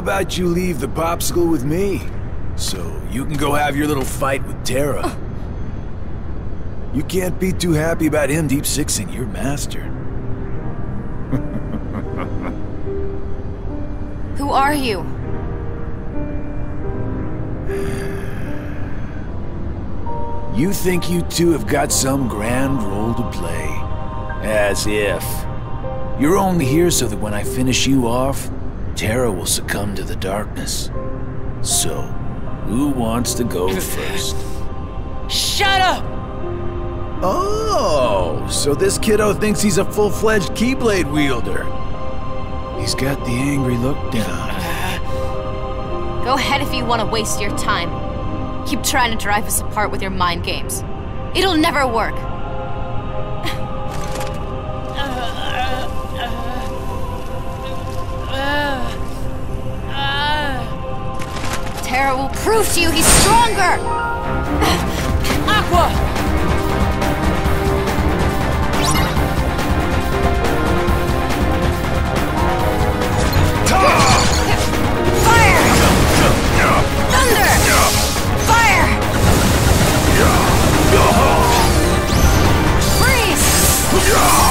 about you leave the popsicle with me? So you can go have your little fight with Terra. You can't be too happy about him deep sixing your master. Who are you? You think you two have got some grand role to play. As if. You're only here so that when I finish you off, Terra will succumb to the darkness. So, who wants to go first? Shut up! Oh, so this kiddo thinks he's a full-fledged Keyblade wielder. He's got the angry look down. Uh, go ahead if you want to waste your time. Keep trying to drive us apart with your mind games. It'll never work. Terra will prove to you he's stronger! Aqua! Fire! Thunder! Fire! Freeze!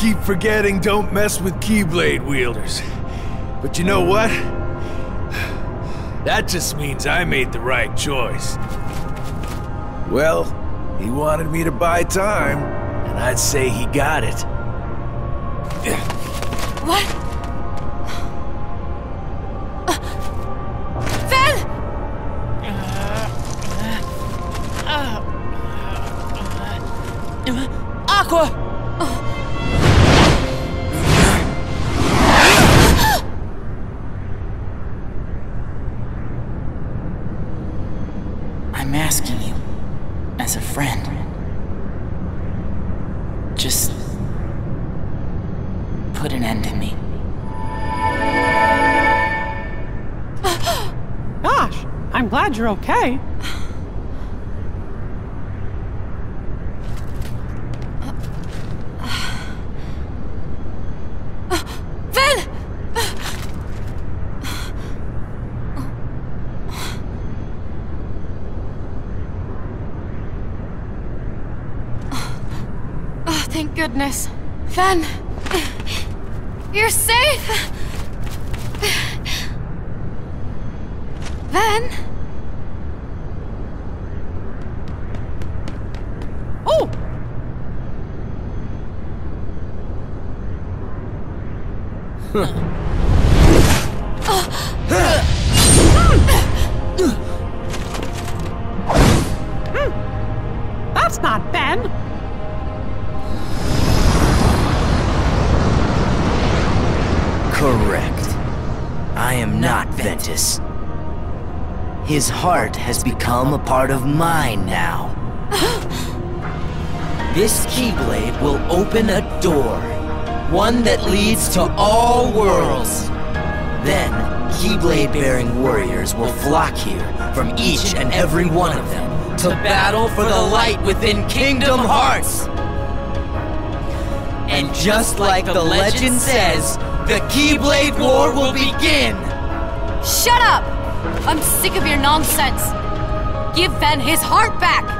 Keep forgetting don't mess with Keyblade wielders. But you know what? That just means I made the right choice. Well, he wanted me to buy time, and I'd say he got it. What? Aqua! Hmm. That's not Ven. Correct. I am not Ventus. His heart has become a part of mine now. this Keyblade will open a door. One that leads to all worlds. Then, Keyblade-bearing warriors will flock here from each and every one of them to battle for the light within Kingdom Hearts. And just like the legend says, the Keyblade War will begin! Shut up! I'm sick of your nonsense! Give Ven his heart back!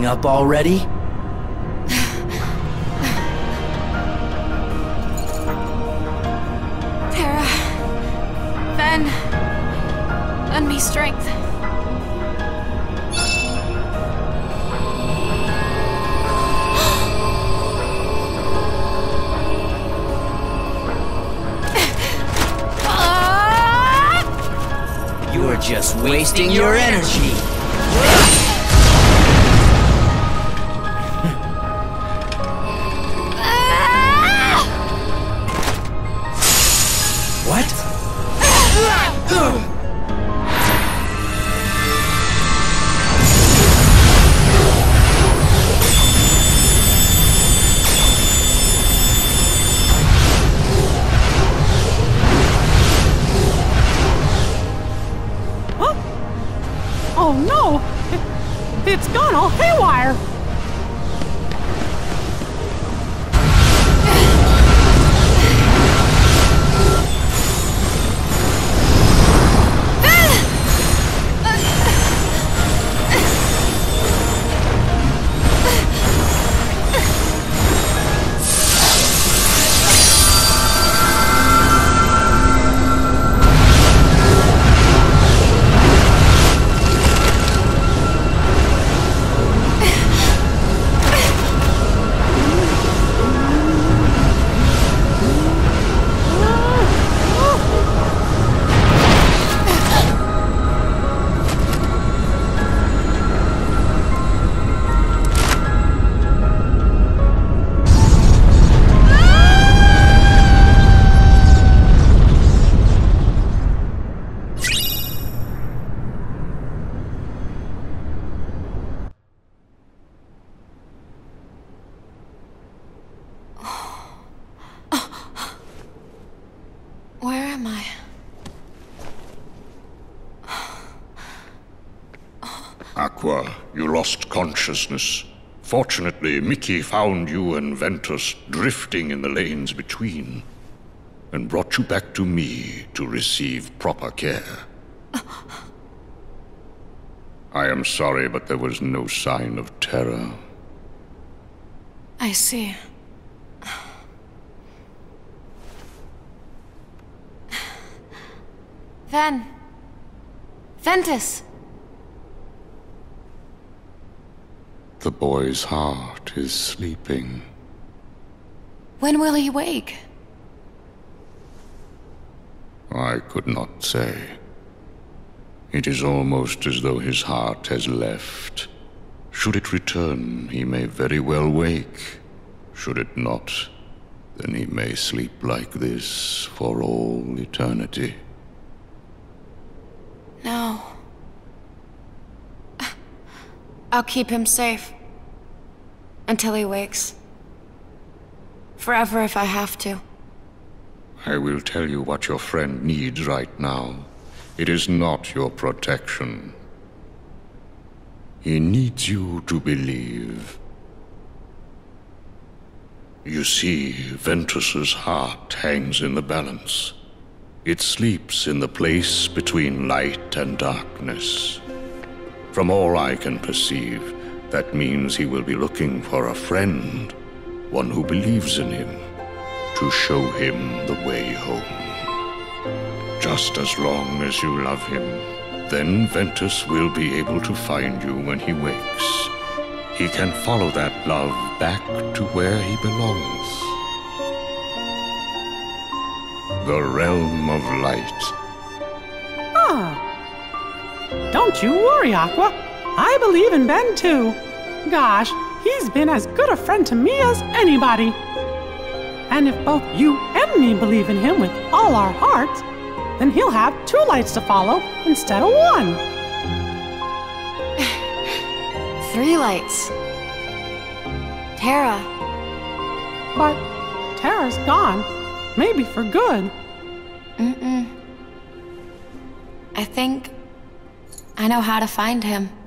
Giving up already? Terra. Ven. Lend me strength. Ah! You're just wasting your energy. What? consciousness. Fortunately, Mickey found you and Ventus drifting in the lanes between, and brought you back to me to receive proper care. I am sorry, but there was no sign of Terra. I see. Ven. Ventus! The boy's heart is sleeping. When will he wake? I could not say. It is almost as though his heart has left. Should it return, he may very well wake. Should it not, then he may sleep like this for all eternity. No. I'll keep him safe. Until he wakes. Forever if I have to. I will tell you what your friend needs right now. It is not your protection. He needs you to believe. You see, Ventus's heart hangs in the balance. It sleeps in the place between light and darkness. From all I can perceive, that means he will be looking for a friend, one who believes in him, to show him the way home. Just as long as you love him, then Ventus will be able to find you when he wakes. He can follow that love back to where he belongs. The realm of light. Don't you worry, Aqua. I believe in Ven too. Gosh, he's been as good a friend to me as anybody. And if both you and me believe in him with all our hearts, then he'll have two lights to follow instead of one. Three lights. Terra. But Terra's gone. Maybe for good. Mm-mm. I think I know how to find him.